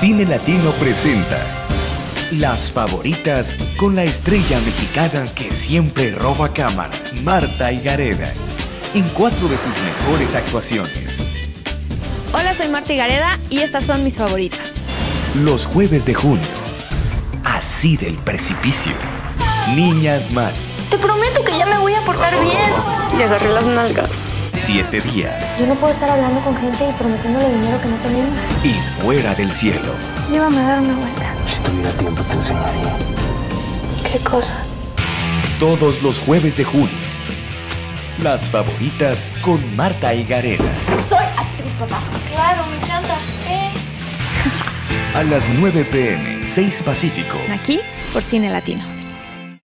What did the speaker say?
Cine Latino presenta Las favoritas con la estrella mexicana que siempre roba cámara, Marta Higareda, en cuatro de sus mejores actuaciones. Hola, soy Marta Gareda y estas son mis favoritas. Los jueves de junio, así del precipicio. Niñas mal, Te prometo que ya me voy a portar bien. Y agarré las nalgas. siete días Yo no puedo estar hablando con gente y prometiéndole dinero que no tenemos. Y fuera del cielo. Llévame a dar una vuelta. Si tuviera tiempo te enseñaría. ¿Qué cosa? Todos los jueves de junio. Las favoritas con Marta Higareda. Soy actriz, papá. Claro, me encanta. Eh. A las 9 pm, 6 Pacífico. Aquí por Cine Latino.